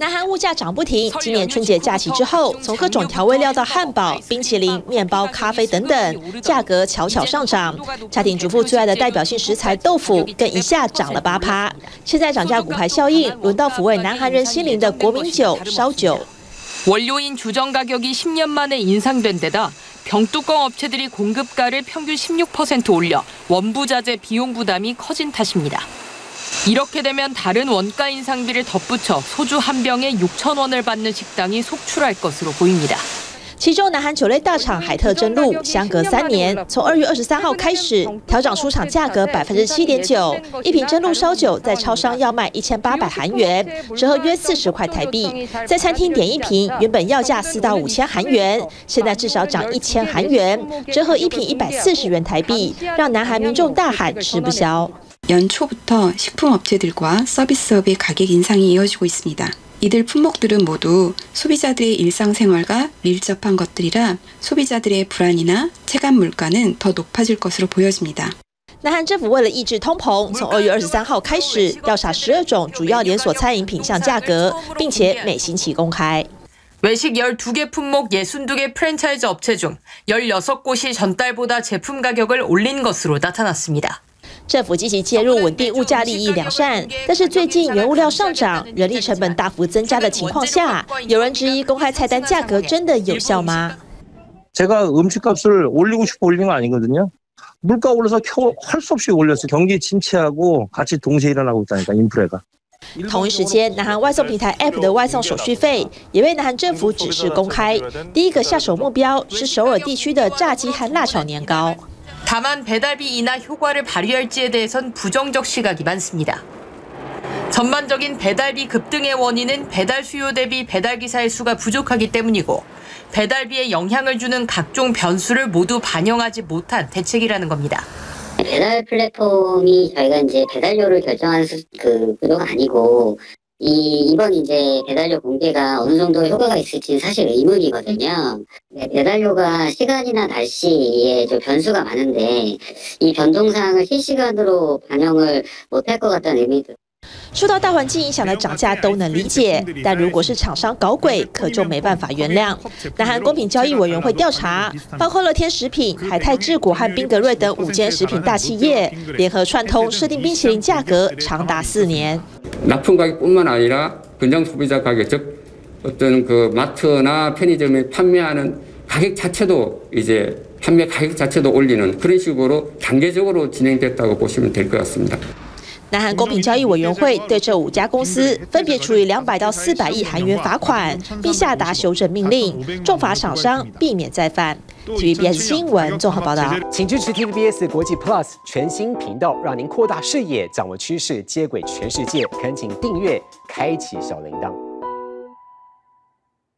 南韩物价涨不停，今年春节假期之后，从各种调味料到汉堡、冰淇淋、面包、咖啡等等，价格悄悄上涨。家庭主妇最爱的代表性食材豆腐，更一下涨了八趴。现在涨价骨牌效应，轮到抚慰南韩人心灵的国民酒烧酒。원료인주정가격이10년만에인상된데다병뚜껑업체들이공급가를평균16%올려원부자재비용부담이커진탓입니다 이렇게 되면 다른 원가 인상비를 덧붙여 소주 한 병에 6천 원을 받는 식당이 속출할 것으로 보입니다. 其中，南韩酒类大厂海特真露相隔三年，从二月二十三号开始调涨出厂价格百分之七点九，一瓶真露烧酒在超商要卖一千八百韩元，折合约四十块台币。在餐厅点一瓶，原本要价四到五千韩元，现在至少涨一千韩元，折合一瓶一百四十元台币，让南韩民众大喊吃不消。 연초부터 식품업체들과 서비스업의 가격 인상이 이어지고 있습니다. 이들 품목들은 모두 소비자들의 일상생활과 밀접한 것들이라 소비자들의 불안이나 체감 물가는 더 높아질 것으로 보여집니다. 南韩政府为了抑制通膨，从二月二十三号开始调查十二种主要连锁餐饮品项价格，并且每星期公开。 외식 12개 품목 62개 프랜차이즈 업체 중 16곳이 전달보다 제품 가격을 올린 것으로 나타났습니다. 政府积极介入，稳定物价，利益两善。但是最近原物料上涨，人力成本大幅增加的情况下，有人质疑公开菜单价格真的有效吗？제가음식값을올리고싶어올린거아니거든요물가올라서할수없이올렸어경기침체하고같이동시에일어나고있다니까인플레가同一时间，南韩外送平台 App 的外送手续费也被南韩政府指示公开。第一个下手目标是首尔地区的炸鸡和辣炒年糕。 다만 배달비 인하 효과를 발휘할지에 대해선 부정적 시각이 많습니다. 전반적인 배달비 급등의 원인은 배달 수요 대비 배달기사의 수가 부족하기 때문이고 배달비에 영향을 주는 각종 변수를 모두 반영하지 못한 대책이라는 겁니다. 배달 플랫폼이 저희가 이제 배달료를 결정하는 그 구조가 아니고 이 이번 이제 배달료 공개가 어느 정도 효과가 있을지 사실 의문이거든요. 네, 배달료가 시간이나 날씨에 좀 변수가 많은데 이 변동사항을 실시간으로 반영을 못할 것 같다는 의미도 受到大环境影响的涨价都能理解，但如果是厂商搞鬼，可就没办法原谅。南韩公平交易委员会调查，包括乐天食品、海泰治国和宾格瑞等五间食品大企业联合串通设定冰淇淋价格长达四年。 납품 가격뿐만 아니라 근장 소비자 가격 즉 어떤 그 마트나 편의점에 판매하는 가격 자체도 이제 판매 가격 자체도 올리는 그런 식으로 단계적으로 진행됐다고 보시면 될 것 같습니다. 南韩公平交易委员会对这五家公司分别处以两百到四百亿韩元罚款，并下达修正命令，重罚厂商，避免再犯。 TVBS 新闻综合报道，请支持 TVBS 国际 Plus 全新频道，让您扩大视野，掌握趋势，接轨全世界。恳请订阅，开启小铃铛。